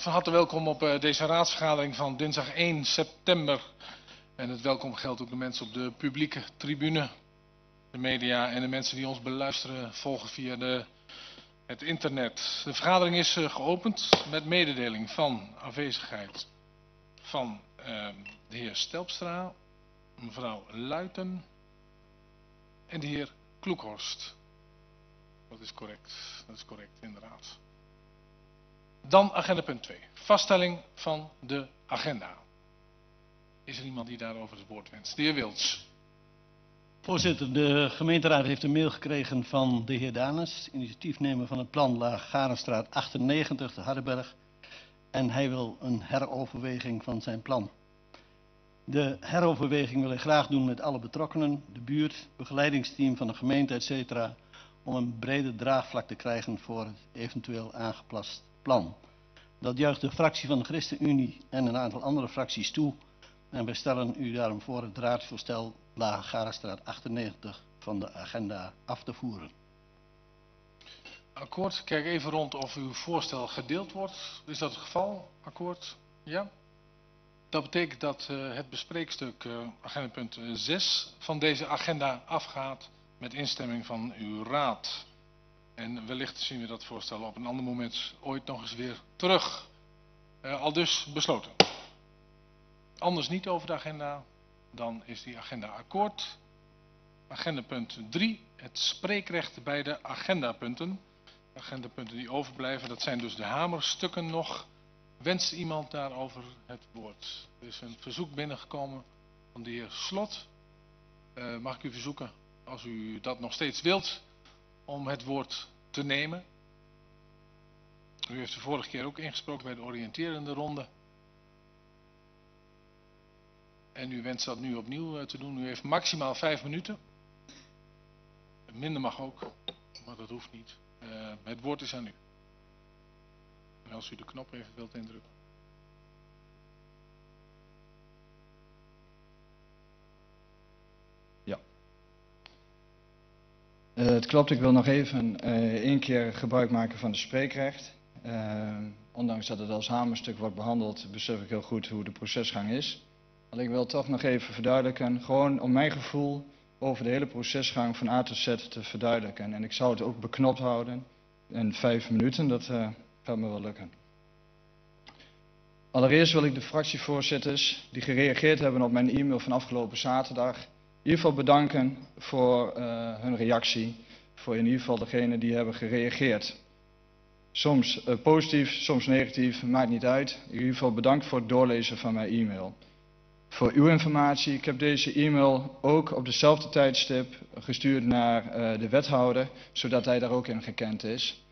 Van harte welkom op eh, deze raadsvergadering van dinsdag 1 september. En het welkom geldt ook de mensen op de publieke tribune, de media en de mensen die ons beluisteren, volgen via de, het internet. De vergadering is eh, geopend met mededeling van afwezigheid van uh, de heer Stelpstra, mevrouw Luiten en de heer Kloekhorst. Dat is correct, dat is correct inderdaad. Dan agenda punt 2. Vaststelling van de agenda. Is er iemand die daarover het woord wenst? De heer Wilds. Voorzitter, de gemeenteraad heeft een mail gekregen van de heer Danes, initiatiefnemer van het plan Laag Garenstraat 98 te Hardenberg. En hij wil een heroverweging van zijn plan. De heroverweging wil hij graag doen met alle betrokkenen, de buurt, begeleidingsteam van de gemeente, etc. Om een brede draagvlak te krijgen voor het eventueel aangeplast plan. Dat juicht de fractie van de ChristenUnie en een aantal andere fracties toe. En wij stellen u daarom voor het raadsvoorstel Lage Garenstraat 98 van de agenda af te voeren. Akkoord. Kijk even rond of uw voorstel gedeeld wordt. Is dat het geval? Akkoord? Ja? Dat betekent dat uh, het bespreekstuk uh, agendapunt 6 van deze agenda afgaat met instemming van uw raad. En wellicht zien we dat voorstel op een ander moment ooit nog eens weer terug. Uh, al dus besloten. Anders niet over de agenda, dan is die agenda akkoord. Agenda punt 3, het spreekrecht bij de agendapunten. Agendapunten die overblijven, dat zijn dus de hamerstukken nog. Wenst iemand daarover het woord? Er is een verzoek binnengekomen van de heer Slot. Uh, mag ik u verzoeken, als u dat nog steeds wilt, om het woord te nemen. U heeft de vorige keer ook ingesproken bij de oriënterende ronde. En u wenst dat nu opnieuw eh, te doen. U heeft maximaal vijf minuten. Minder mag ook, maar dat hoeft niet. Uh, het woord is aan u. En als u de knop even wilt indrukken. Uh, het klopt, ik wil nog even uh, één keer gebruik maken van de spreekrecht. Uh, ondanks dat het als hamerstuk wordt behandeld, besef ik heel goed hoe de procesgang is. Maar ik wil toch nog even verduidelijken, gewoon om mijn gevoel over de hele procesgang van A tot Z te verduidelijken. En ik zou het ook beknopt houden in vijf minuten, dat gaat me wel lukken. Allereerst wil ik de fractievoorzitters die gereageerd hebben op mijn e-mail van afgelopen zaterdag ieder geval bedanken voor uh, hun reactie. Voor in ieder geval degenen die hebben gereageerd. Soms uh, positief, soms negatief, maakt niet uit. In ieder geval bedankt voor het doorlezen van mijn e-mail. Voor uw informatie, ik heb deze e-mail ook op dezelfde tijdstip gestuurd naar uh, de wethouder, zodat hij daar ook in gekend is.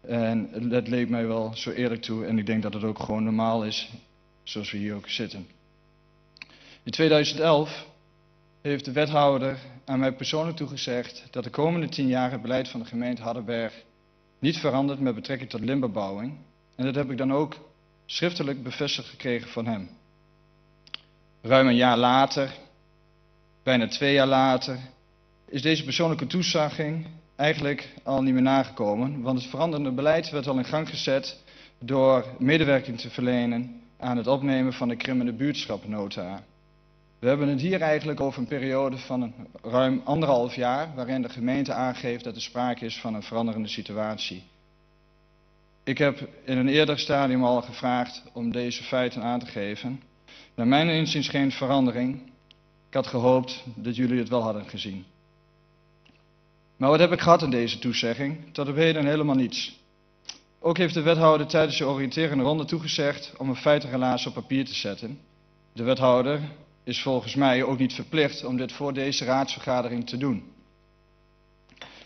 En dat leek mij wel zo eerlijk toe en ik denk dat het ook gewoon normaal is, zoals we hier ook zitten. In 2011 heeft de wethouder aan mij persoonlijk toegezegd dat de komende tien jaar het beleid van de gemeente Hardenberg niet verandert met betrekking tot lintbebouwing. En dat heb ik dan ook schriftelijk bevestigd gekregen van hem. Ruim een jaar later, bijna twee jaar later, is deze persoonlijke toezegging eigenlijk al niet meer nagekomen. Want het veranderende beleid werd al in gang gezet door medewerking te verlenen aan het opnemen van de criminele buurtschapnota. We hebben het hier eigenlijk over een periode van ruim anderhalf jaar, waarin de gemeente aangeeft dat er sprake is van een veranderende situatie. Ik heb in een eerder stadium al gevraagd om deze feiten aan te geven. Naar mijn inziens geen verandering. Ik had gehoopt dat jullie het wel hadden gezien. Maar wat heb ik gehad in deze toezegging? Tot op heden helemaal niets. Ook heeft de wethouder tijdens de oriënterende ronde toegezegd om een feitenrelaas op papier te zetten. De wethouder is volgens mij ook niet verplicht om dit voor deze raadsvergadering te doen.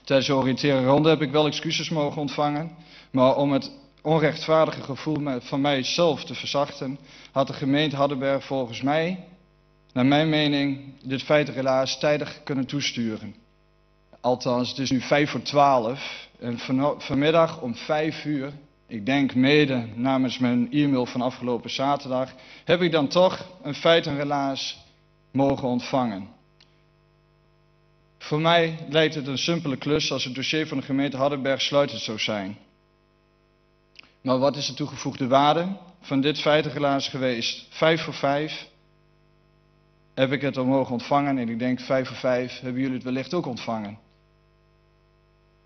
Tijdens de ronde heb ik wel excuses mogen ontvangen, maar om het onrechtvaardige gevoel van mijzelf te verzachten, had de gemeente Hardenberg volgens mij, naar mijn mening, dit feit helaas tijdig kunnen toesturen. Althans, het is nu vijf voor twaalf en vanmiddag om vijf uur ik denk mede namens mijn e-mail van afgelopen zaterdag, heb ik dan toch een feit en relaas mogen ontvangen. Voor mij lijkt het een simpele klus als het dossier van de gemeente Hardenberg sluitend zou zijn. Maar wat is de toegevoegde waarde van dit feitenrelaas geweest? Vijf voor vijf heb ik het al mogen ontvangen en ik denk vijf voor vijf hebben jullie het wellicht ook ontvangen.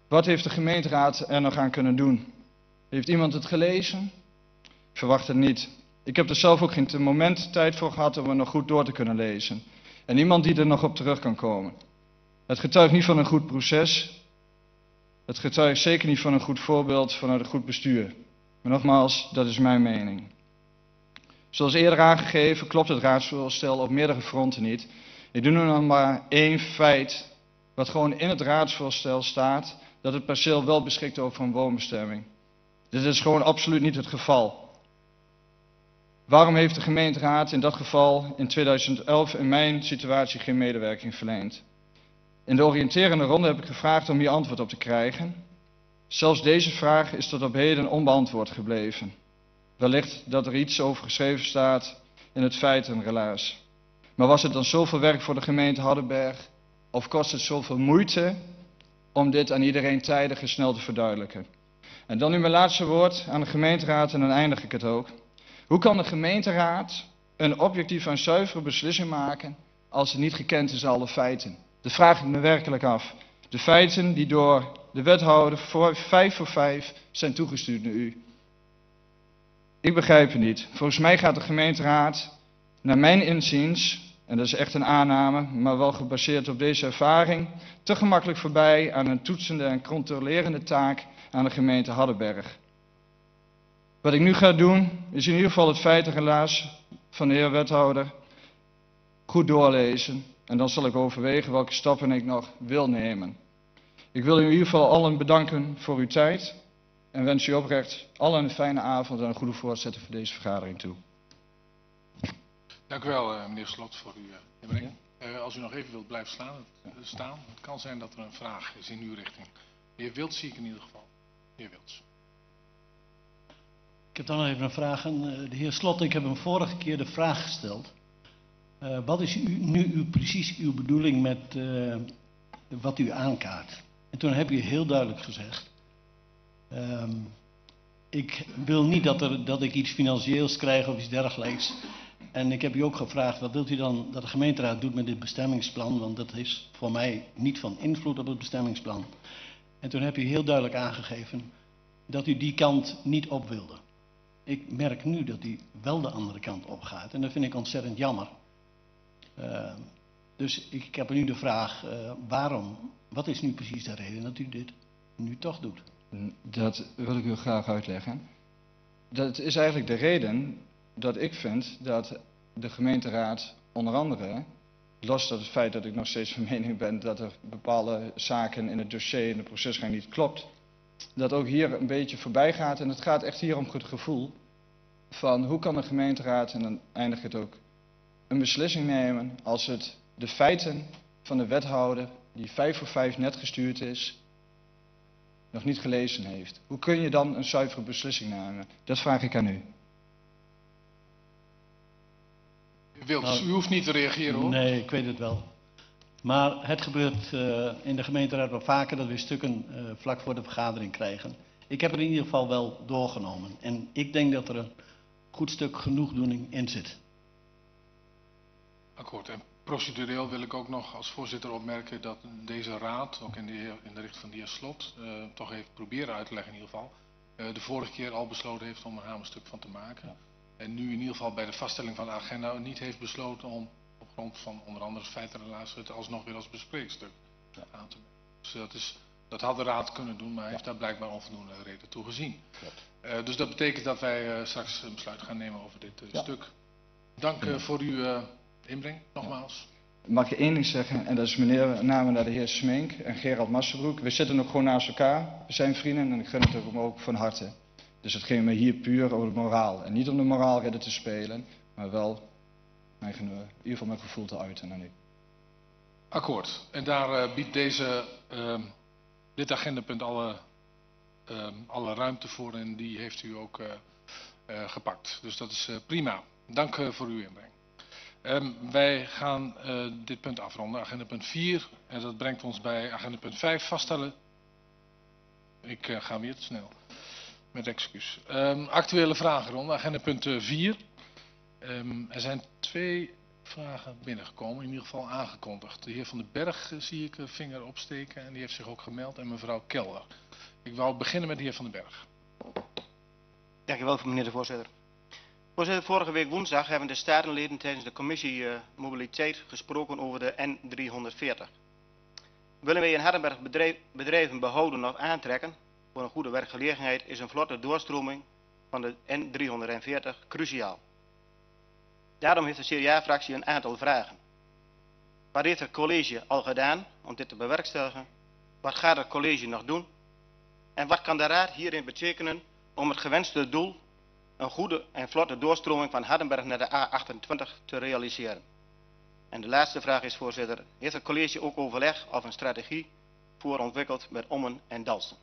Wat heeft de gemeenteraad er nog aan kunnen doen? Heeft iemand het gelezen? Ik verwacht het niet. Ik heb er zelf ook geen moment tijd voor gehad om er nog goed door te kunnen lezen. En iemand die er nog op terug kan komen. Het getuigt niet van een goed proces. Het getuigt zeker niet van een goed voorbeeld vanuit een goed bestuur. Maar nogmaals, dat is mijn mening. Zoals eerder aangegeven klopt het raadsvoorstel op meerdere fronten niet. Ik doe nu nog maar één feit, wat gewoon in het raadsvoorstel staat, dat het perceel wel beschikt over een woonbestemming. Dit is gewoon absoluut niet het geval. Waarom heeft de gemeenteraad in dat geval in 2011 in mijn situatie geen medewerking verleend? In de oriënterende ronde heb ik gevraagd om hier antwoord op te krijgen. Zelfs deze vraag is tot op heden onbeantwoord gebleven. Wellicht dat er iets over geschreven staat in het feitenrelaas. Maar was het dan zoveel werk voor de gemeente Hardenberg? Of kost het zoveel moeite om dit aan iedereen tijdig en snel te verduidelijken? En dan nu mijn laatste woord aan de gemeenteraad en dan eindig ik het ook. Hoe kan de gemeenteraad een objectieve en zuivere beslissing maken als het niet gekend is alle feiten? Dat vraag ik me werkelijk af. De feiten die door de wethouder voor vijf voor vijf zijn toegestuurd naar u. Ik begrijp het niet. Volgens mij gaat de gemeenteraad, naar mijn inziens, en dat is echt een aanname, maar wel gebaseerd op deze ervaring, te gemakkelijk voorbij aan een toetsende en controlerende taak aan de gemeente Hardenberg. Wat ik nu ga doen, is in ieder geval het feitenrelaas van de heer wethouder goed doorlezen. En dan zal ik overwegen welke stappen ik nog wil nemen. Ik wil u in ieder geval allen bedanken voor uw tijd. En wens u oprecht allen een fijne avond en een goede voortzetting voor deze vergadering toe. Dank u wel, eh, meneer Slot, voor uw eh, inbreng. Uh, als u nog even wilt blijven staan, staan, het kan zijn dat er een vraag is in uw richting. De heer Wild zie ik in ieder geval. Heer. Ik heb dan even een vraag aan de heer Slot. Ik heb hem vorige keer de vraag gesteld. Uh, wat is u, nu uw, precies uw bedoeling met uh, wat u aankaart? En toen heb u heel duidelijk gezegd. Um, ik wil niet dat, er, dat ik iets financieels krijg of iets dergelijks. En ik heb u ook gevraagd, wat wilt u dan dat de gemeenteraad doet met dit bestemmingsplan? Want dat is voor mij niet van invloed op het bestemmingsplan. En toen heb u heel duidelijk aangegeven dat u die kant niet op wilde. Ik merk nu dat u wel de andere kant op gaat. En dat vind ik ontzettend jammer. Uh, dus ik heb nu de vraag, uh, waarom, wat is nu precies de reden dat u dit nu toch doet? Dat wil ik u graag uitleggen. Dat is eigenlijk de reden dat ik vind dat de gemeenteraad onder andere, los van het feit dat ik nog steeds van mening ben dat er bepaalde zaken in het dossier in de procesgang niet klopt, dat ook hier een beetje voorbij gaat. En het gaat echt hier om het gevoel van hoe kan de gemeenteraad, en dan eindig het ook, een beslissing nemen als het de feiten van de wethouder, die vijf voor vijf net gestuurd is, nog niet gelezen heeft. Hoe kun je dan een zuivere beslissing nemen? Dat vraag ik aan u. Nou, u hoeft niet te reageren hoor. Nee, ik weet het wel. Maar het gebeurt uh, in de gemeenteraad wel vaker dat we stukken uh, vlak voor de vergadering krijgen. Ik heb er in ieder geval wel doorgenomen. En ik denk dat er een goed stuk genoegdoening in zit. Akkoord. En procedureel wil ik ook nog als voorzitter opmerken dat deze raad, ook in de, heer, in de richting van de heer Slot, uh, toch heeft proberen uit te leggen in ieder geval, de vorige keer al besloten heeft om er een hamerstuk van te maken. Ja. En nu in ieder geval bij de vaststelling van de agenda niet heeft besloten om op grond van onder andere het feitenrelaas het alsnog weer als bespreekstuk ja. aan te melden. Dus dat, is, dat had de raad kunnen doen, maar ja. heeft daar blijkbaar onvoldoende reden toe gezien. Uh, dus dat betekent dat wij straks een besluit gaan nemen over dit stuk. Dank voor uw inbreng, nogmaals. Mag ik één ding zeggen, en dat is meneer, namen naar de heer Smink en Gerald Massenbroek. We zitten ook gewoon naast elkaar, we zijn vrienden en ik gun het hem ook van harte. Dus het ging me hier puur over de moraal. En niet om de moraalridder te spelen, maar wel mijn, in ieder geval mijn gevoel te uiten naar u. Akkoord. En daar uh, biedt deze, uh, dit agendapunt alle, uh, alle ruimte voor en die heeft u ook uh, gepakt. Dus dat is prima. Dank voor uw inbreng. Um, wij gaan dit punt afronden, agenda punt 4. En dat brengt ons bij agenda punt 5 vaststellen. Ik ga weer te snel. Met excuus. Um, actuele vragenronde, agenda punt 4. Um, er zijn twee vragen binnengekomen, in ieder geval aangekondigd. De heer Van den Berg uh, zie ik een vinger opsteken en die heeft zich ook gemeld. En mevrouw Kelder. Ik wou beginnen met de heer Van den Berg. Dank u wel, meneer de voorzitter. Voorzitter, vorige week woensdag hebben de statenleden tijdens de commissie uh, Mobiliteit gesproken over de N340. Willen wij in Hardenberg bedrijven behouden of aantrekken, voor een goede werkgelegenheid is een vlotte doorstroming van de N340 cruciaal. Daarom heeft de CDA-fractie een aantal vragen. Wat heeft het college al gedaan om dit te bewerkstelligen? Wat gaat het college nog doen? En wat kan de raad hierin betekenen om het gewenste doel, een goede en vlotte doorstroming van Hardenberg naar de A28 te realiseren? En de laatste vraag is, voorzitter, heeft het college ook overleg of een strategie voor ontwikkeld met Ommen en Dalsen?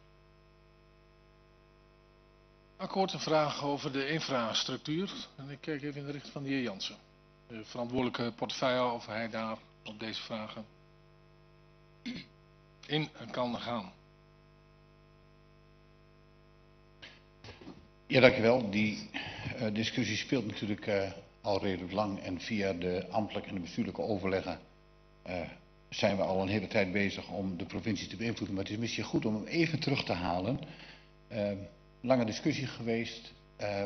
Akkoord een vraag over de infrastructuur. En ik kijk even in de richting van de heer Jansen. De verantwoordelijke portefeuille of hij daar op deze vragen in kan gaan. Ja, dankjewel. Die uh, discussie speelt natuurlijk uh, al redelijk lang en via de ambtelijke en de bestuurlijke overleggen uh, zijn we al een hele tijd bezig om de provincie te beïnvloeden. Maar het is misschien goed om hem even terug te halen. Lange discussie geweest. Uh,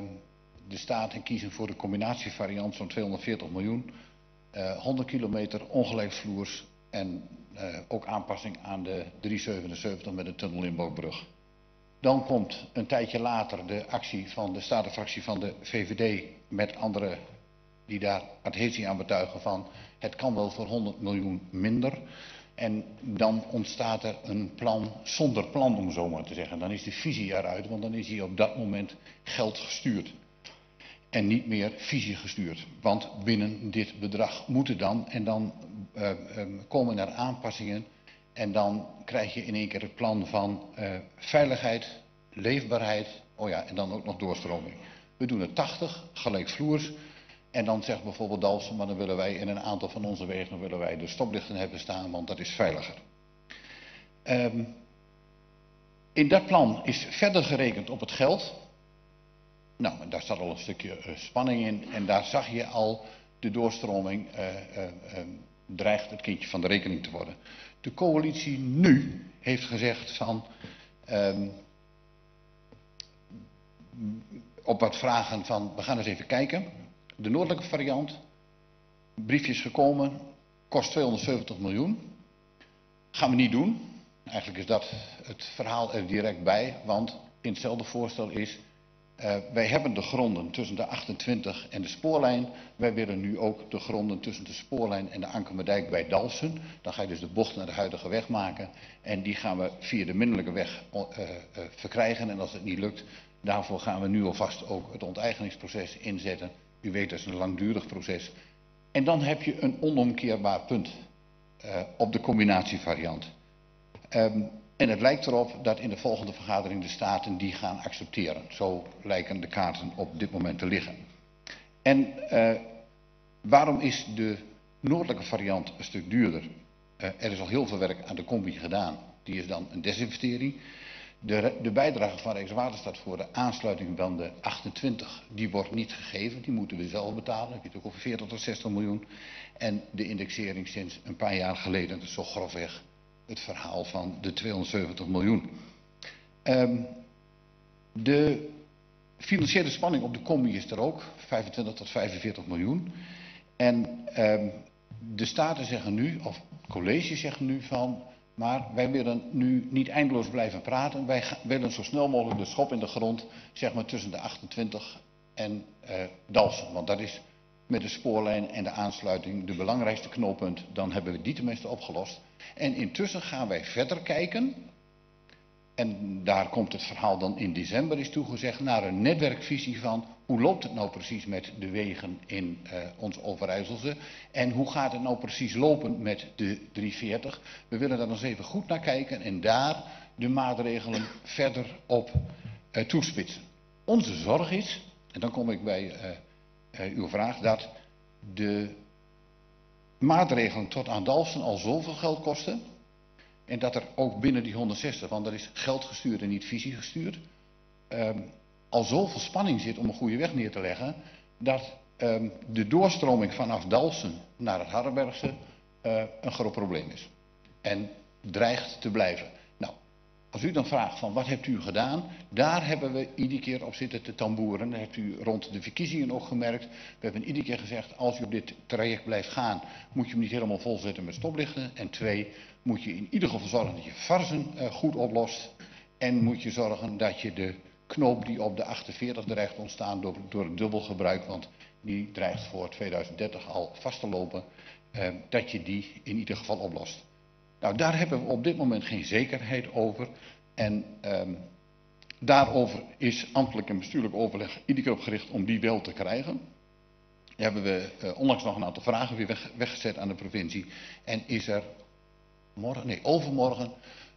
de Staten kiezen voor de combinatievariant zo'n 240 miljoen. Uh, 100 kilometer ongelijkvloers en ook aanpassing aan de 377 met de tunnelinbouwbrug. Dan komt een tijdje later de actie van de Statenfractie van de VVD met andere die daar adhesie aan betuigen van het kan wel voor 100 miljoen minder. En dan ontstaat er een plan zonder plan, om zo maar te zeggen. Dan is de visie eruit, want dan is hij op dat moment geld gestuurd. En niet meer visie gestuurd. Want binnen dit bedrag moeten dan, en dan uh, uh, komen er aanpassingen. En dan krijg je in één keer het plan van uh, veiligheid, leefbaarheid, oh ja, en dan ook nog doorstroming. We doen het 80, gelijkvloers. En dan zegt bijvoorbeeld Dalsen, maar dan willen wij in een aantal van onze wegen willen wij de stoplichten hebben staan, want dat is veiliger. Um, in dat plan is verder gerekend op het geld. Nou, daar zat al een stukje uh, spanning in en daar zag je al de doorstroming uh, uh, dreigt het kindje van de rekening te worden. De coalitie nu heeft gezegd van um, op wat vragen van we gaan eens even kijken de noordelijke variant. Briefjes gekomen, kost 270 miljoen. Gaan we niet doen. Eigenlijk is dat het verhaal er direct bij, want in hetzelfde voorstel is, uh, wij hebben de gronden tussen de 28 en de spoorlijn. Wij willen nu ook de gronden tussen de spoorlijn en de Ankermerdijk bij Dalsen. Dan ga je dus de bocht naar de huidige weg maken. En die gaan we via de middelijke weg uh, uh, verkrijgen. En als het niet lukt, daarvoor gaan we nu alvast ook het onteigeningsproces inzetten. U weet, dat is een langdurig proces. En dan heb je een onomkeerbaar punt uh, op de combinatievariant. Um, en het lijkt erop dat in de volgende vergadering de staten die gaan accepteren. Zo lijken de kaarten op dit moment te liggen. En uh, waarom is de noordelijke variant een stuk duurder? Uh, er is al heel veel werk aan de combi gedaan. Die is dan een desinvestering. De, de bijdrage van Rijkswaterstaat voor de aansluiting van de 28, die wordt niet gegeven. Die moeten we zelf betalen. Je het ook over 40 tot 60 miljoen. En de indexering sinds een paar jaar geleden, dat is zo grofweg het verhaal van de 270 miljoen. Um, de financiële spanning op de combi is er ook, 25 tot 45 miljoen. En um, de staten zeggen nu, of colleges zeggen nu van, maar wij willen nu niet eindeloos blijven praten. Wij willen zo snel mogelijk de schop in de grond, zeg maar tussen de 28 en uh, Dalsen. Want dat is met de spoorlijn en de aansluiting de belangrijkste knooppunt. Dan hebben we die tenminste opgelost. En intussen gaan wij verder kijken. En daar komt het verhaal dan in december is toegezegd naar een netwerkvisie van hoe loopt het nou precies met de wegen in uh, ons Overijsselse en hoe gaat het nou precies lopen met de 340. We willen daar eens even goed naar kijken en daar de maatregelen verder op uh, toespitsen. Onze zorg is, en dan kom ik bij uh, uw vraag, dat de maatregelen tot aan Dalsen al zoveel geld kosten en dat er ook binnen die 160, want er is geld gestuurd en niet visie gestuurd, ehm, al zoveel spanning zit om een goede weg neer te leggen, dat ehm, de doorstroming vanaf Dalsen naar het Hardenbergse eh, een groot probleem is. En dreigt te blijven. Nou, als u dan vraagt van wat hebt u gedaan, daar hebben we iedere keer op zitten te tamboeren. Dat hebt u rond de verkiezingen ook gemerkt. We hebben iedere keer gezegd, als u op dit traject blijft gaan, moet je hem niet helemaal volzetten met stoplichten. En twee, moet je in ieder geval zorgen dat je varsen uh, goed oplost. En moet je zorgen dat je de knoop die op de 48 dreigt ontstaan door, door het dubbelgebruik, want die dreigt voor 2030 al vast te lopen, eh, dat je die in ieder geval oplost. Nou, daar hebben we op dit moment geen zekerheid over. En eh, daarover is ambtelijk en bestuurlijk overleg iedere keer op gericht om die wel te krijgen. Daar hebben we eh, onlangs nog een aantal vragen weer weg, weggezet aan de provincie. En is er morgen, nee, overmorgen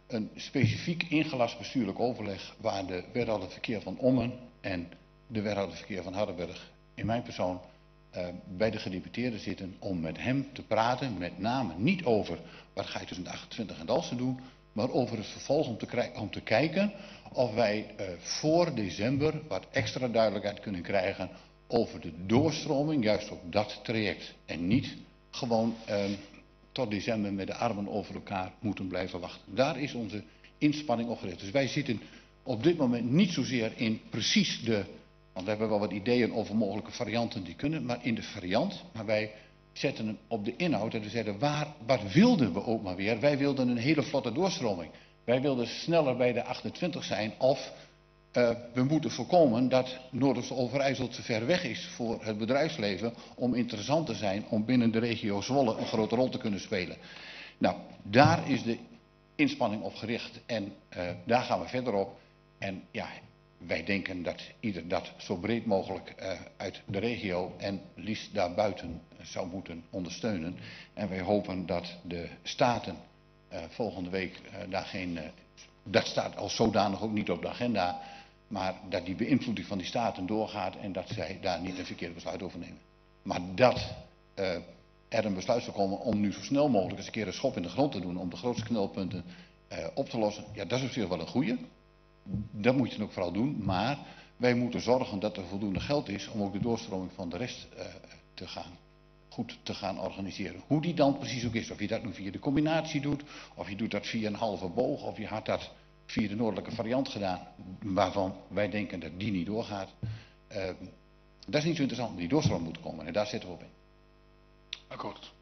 een specifiek ingelast bestuurlijk overleg waar de wethouder verkeer van Ommen en de wethouder verkeer van Hardenberg in mijn persoon uh, bij de gedeputeerden zitten om met hem te praten, met name niet over wat ga je tussen de 28 en Dalsen doen, maar over het vervolg om te, kijken of wij uh, voor december wat extra duidelijkheid kunnen krijgen over de doorstroming, juist op dat traject. En niet gewoon uh, tot december met de armen over elkaar moeten blijven wachten. Daar is onze inspanning op gericht. Dus wij zitten op dit moment niet zozeer in precies de, want we hebben wel wat ideeën over mogelijke varianten die kunnen, maar in de variant. Maar wij zetten hem op de inhoud en we zeiden, waar, wat wilden we ook maar weer? Wij wilden een hele vlotte doorstroming. Wij wilden sneller bij de 28 zijn of uh, we moeten voorkomen dat Noorderse Overijssel te ver weg is voor het bedrijfsleven om interessant te zijn om binnen de regio Zwolle een grote rol te kunnen spelen. Nou, daar is de inspanning op gericht en uh, daar gaan we verder op. En ja, wij denken dat ieder dat zo breed mogelijk uh, uit de regio en liefst daarbuiten zou moeten ondersteunen. En wij hopen dat de staten volgende week daar geen, dat staat als zodanig ook niet op de agenda, maar dat die beïnvloeding van die staten doorgaat en dat zij daar niet een verkeerd besluit over nemen. Maar dat uh, er een besluit zou komen om nu zo snel mogelijk eens een keer een schop in de grond te doen om de grootste knelpunten uh, op te lossen, ja, dat is op zich wel een goede. Dat moet je ook vooral doen, maar wij moeten zorgen dat er voldoende geld is om ook de doorstroming van de rest uh, te gaan, goed te gaan organiseren. Hoe die dan precies ook is, of je dat nu via de combinatie doet, of je doet dat via een halve boog, of je gaat dat via de noordelijke variant gedaan, waarvan wij denken dat die niet doorgaat. Uh, dat is niet zo interessant, die doorstroom moet komen en daar zitten we op in. Akkoord.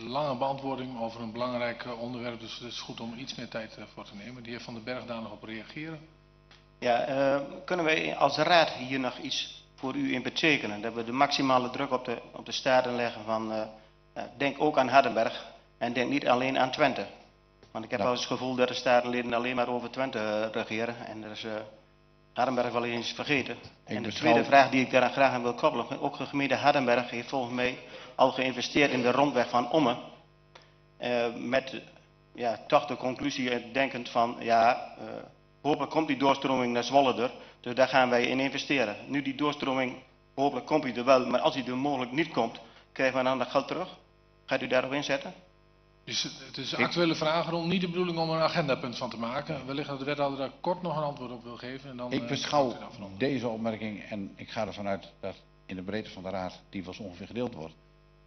Lange beantwoording over een belangrijk onderwerp, dus het is goed om iets meer tijd voor te nemen. De heer Van den Berg daar nog op reageren. Ja, uh, kunnen wij als raad hier nog iets voor u in betekenen? Dat we de maximale druk op de, op de staten leggen van, uh, denk ook aan Hardenberg en denk niet alleen aan Twente. Want ik heb ja. wel eens het gevoel dat de statenleden alleen maar over Twente regeren. En er is uh, Hardenberg wel eens vergeten. Ik en de tweede vraag die ik daar graag aan wil koppelen. Ook de gemeente Hardenberg heeft volgens mij al geïnvesteerd in de rondweg van Ommen. Uh, met ja, toch de conclusie denkend van ja, uh, hopelijk komt die doorstroming naar Zwolle er. Dus daar gaan wij in investeren. Nu die doorstroming, hopelijk komt die er wel. Maar als die er mogelijk niet komt, krijgen we dan dat geld terug. Gaat u daarop inzetten? Dus het is een actuele vraag rond, niet de bedoeling om er een agendapunt van te maken. Wellicht dat de wethouder daar kort nog een antwoord op wil geven. En dan, ik beschouw uh, deze opmerking, en ik ga ervan uit dat in de breedte van de raad die wel ongeveer gedeeld wordt,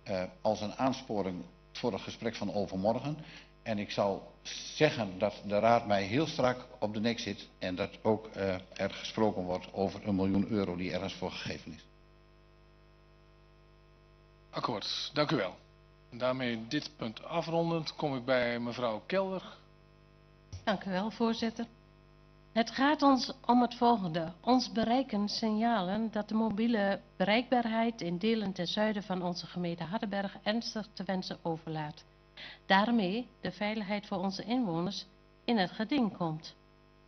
uh, als een aansporing voor het gesprek van overmorgen. En ik zal zeggen dat de raad mij heel strak op de nek zit en dat ook uh, er gesproken wordt over een miljoen euro die ergens voor gegeven is. Akkoord, dank u wel. Daarmee dit punt afrondend kom ik bij mevrouw Kelder. Dank u wel, voorzitter. Het gaat ons om het volgende. Ons bereiken signalen dat de mobiele bereikbaarheid in delen ten zuiden van onze gemeente Hardenberg ernstig te wensen overlaat. Daarmee de veiligheid voor onze inwoners in het geding komt.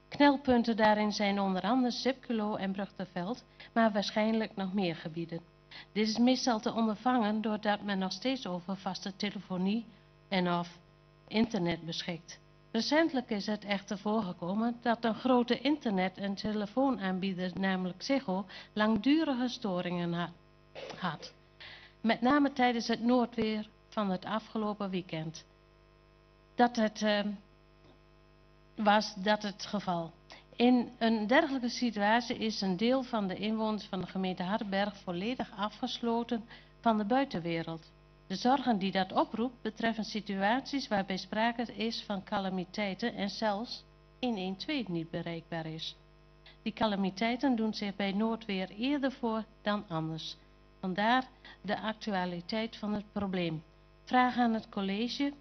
Knelpunten daarin zijn onder andere Zipculo en Brugterveld, maar waarschijnlijk nog meer gebieden. Dit is meestal te ondervangen doordat men nog steeds over vaste telefonie en of internet beschikt. Recentelijk is het echter voorgekomen dat een grote internet- en telefoonaanbieder, namelijk Ziggo, langdurige storingen had. Met name tijdens het noordweer van het afgelopen weekend. Dat het, uh, was dat het geval. In een dergelijke situatie is een deel van de inwoners van de gemeente Hardenberg volledig afgesloten van de buitenwereld. De zorgen die dat oproept betreffen situaties waarbij sprake is van calamiteiten en zelfs 112 niet bereikbaar is. Die calamiteiten doen zich bij noodweer eerder voor dan anders. Vandaar de actualiteit van het probleem. Vraag aan het college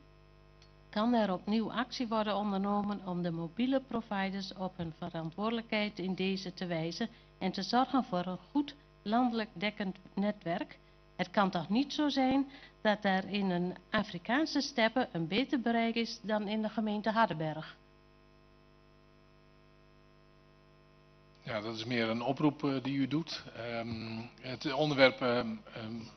kan er opnieuw actie worden ondernomen om de mobiele providers op hun verantwoordelijkheid in deze te wijzen en te zorgen voor een goed landelijk dekkend netwerk. Het kan toch niet zo zijn dat er in een Afrikaanse steppe een beter bereik is dan in de gemeente Hardenberg. Ja, dat is meer een oproep uh, die u doet. Um, het onderwerp um, um,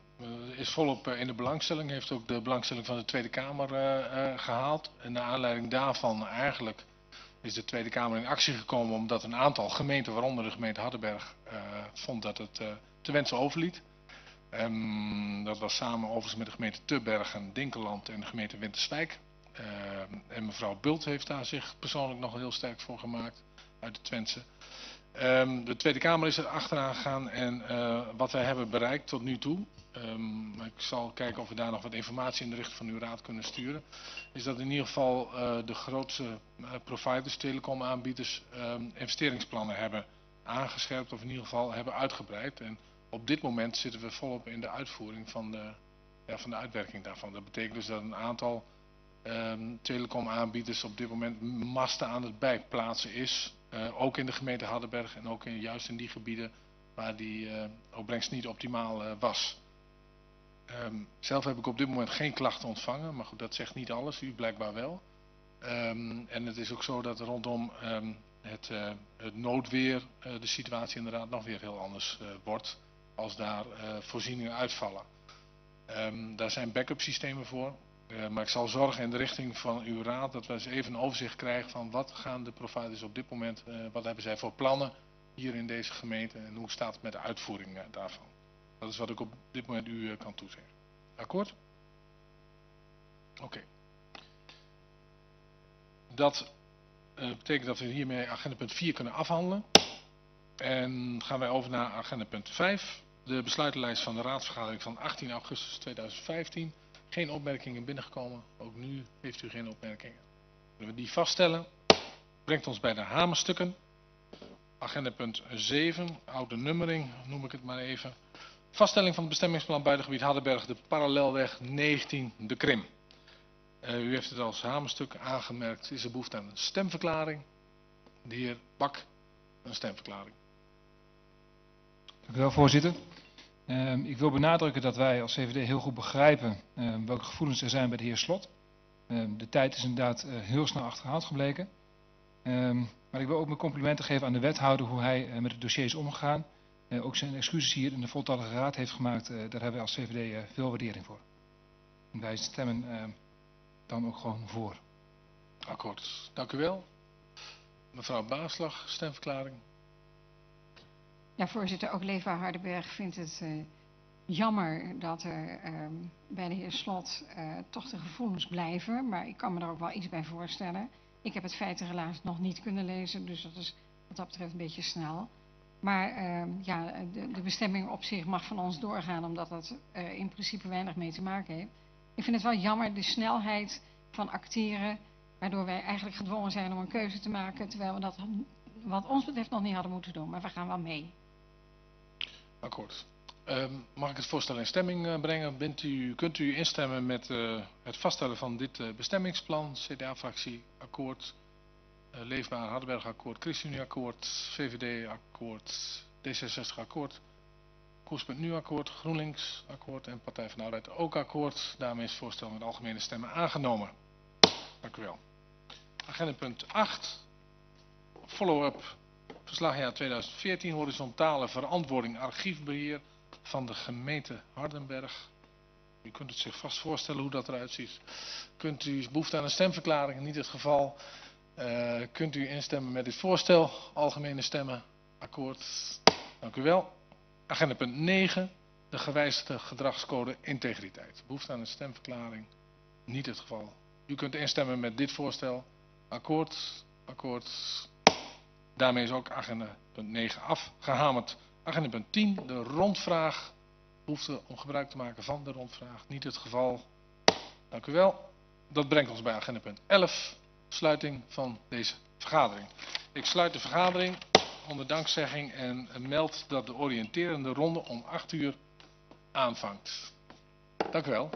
is volop in de belangstelling, heeft ook de belangstelling van de Tweede Kamer uh, gehaald. En naar aanleiding daarvan eigenlijk is de Tweede Kamer in actie gekomen omdat een aantal gemeenten, waaronder de gemeente Hardenberg, vond dat het te wensen overliet. Um, dat was samen overigens met de gemeente Tubbergen, Dinkeland en de gemeente Winterswijk. Uh, en mevrouw Bult heeft daar zich persoonlijk nog heel sterk voor gemaakt uit de Twentse. Um, de Tweede Kamer is er achteraan gegaan en wat wij hebben bereikt tot nu toe, um, ik zal kijken of we daar nog wat informatie in de richting van uw raad kunnen sturen, is dat in ieder geval uh, de grootste uh, providers, telecomaanbieders, investeringsplannen hebben aangescherpt of in ieder geval hebben uitgebreid. En op dit moment zitten we volop in de uitvoering van de, ja, van de uitwerking daarvan. Dat betekent dus dat een aantal um, telecomaanbieders op dit moment masten aan het bijplaatsen is. Uh, ook in de gemeente Hardenberg en ook in, juist in die gebieden waar die uh, opbrengst niet optimaal was. Um, zelf heb ik op dit moment geen klachten ontvangen, maar goed, dat zegt niet alles, u blijkbaar wel. Um, en het is ook zo dat rondom um, het, het, noodweer de situatie inderdaad nog weer heel anders wordt als daar voorzieningen uitvallen. daar zijn backup systemen voor. Maar ik zal zorgen in de richting van uw raad dat we eens even een overzicht krijgen van wat gaan de providers op dit moment, wat hebben zij voor plannen hier in deze gemeente en hoe staat het met de uitvoering daarvan. Dat is wat ik op dit moment u kan toezeggen. Akkoord? Oké. Dat betekent dat we hiermee agenda punt 4 kunnen afhandelen. En gaan wij over naar agenda punt 5. De besluitenlijst van de raadsvergadering van 18 augustus 2015. Geen opmerkingen binnengekomen. Ook nu heeft u geen opmerkingen. Willen we die vaststellen? Brengt ons bij de hamerstukken. Agenda punt 7, oude nummering noem ik het maar even. Vaststelling van het bestemmingsplan buitengebied Hardenberg, de parallelweg 19, de Krim. Uh, u heeft het als hamerstuk aangemerkt. Is er behoefte aan een stemverklaring? De heer Bak, een stemverklaring. Dank u wel, voorzitter. Uh, ik wil benadrukken dat wij als CVD heel goed begrijpen uh, welke gevoelens er zijn bij de heer Slot. Uh, de tijd is inderdaad uh, heel snel achterhaald gebleken. Ehm, maar ik wil ook mijn complimenten geven aan de wethouder hoe hij met het dossier is omgegaan. Ook zijn excuses hier in de voltallige raad heeft gemaakt. daar hebben wij als CVD veel waardering voor. En wij stemmen ehm, dan ook gewoon voor. Akkoord. Dank u wel. Mevrouw Baaslag, stemverklaring. Ja, voorzitter, ook Leva Hardenberg vindt het uh, jammer dat er uh, bij de heer Slot uh, toch de gevoelens blijven. Maar ik kan me daar ook wel iets bij voorstellen. Ik heb het feitenrelaas nog niet kunnen lezen, dus dat is wat dat betreft een beetje snel. Maar ehm, ja, de, de, bestemming op zich mag van ons doorgaan, omdat dat in principe weinig mee te maken heeft. Ik vind het wel jammer, de snelheid van acteren, waardoor wij eigenlijk gedwongen zijn om een keuze te maken, terwijl we dat wat ons betreft nog niet hadden moeten doen. Maar we gaan wel mee. Akkoord. Um, mag ik het voorstel in stemming uh, brengen? Bent u, kunt u instemmen met uh, het vaststellen van dit bestemmingsplan? CDA-fractie akkoord, Leefbaar Hardenberg akkoord, ChristenUnie akkoord, VVD akkoord, D66 akkoord, Koers.nu akkoord, GroenLinks akkoord en Partij van de ook akkoord. Daarmee is voorstel met algemene stemmen aangenomen. Dank u wel. Agenda punt 8. Follow-up Verslagjaar 2014, horizontale verantwoording archiefbeheer van de gemeente Hardenberg. U kunt het zich vast voorstellen hoe dat eruit ziet. Kunt u behoefte aan een stemverklaring, niet het geval. Uh, kunt u instemmen met dit voorstel? Algemene stemmen, akkoord. Dank u wel. Agenda punt 9, de gewijzigde gedragscode integriteit. Behoefte aan een stemverklaring, niet het geval. U kunt instemmen met dit voorstel. Akkoord, akkoord, Daarmee is ook agenda punt 9 afgehamerd. Agenda punt 10, de rondvraag. Behoefte om gebruik te maken van de rondvraag. Niet het geval. Dank u wel. Dat brengt ons bij agenda punt 11, sluiting van deze vergadering. Ik sluit de vergadering onder dankzegging en meld dat de oriënterende ronde om 8 uur aanvangt. Dank u wel.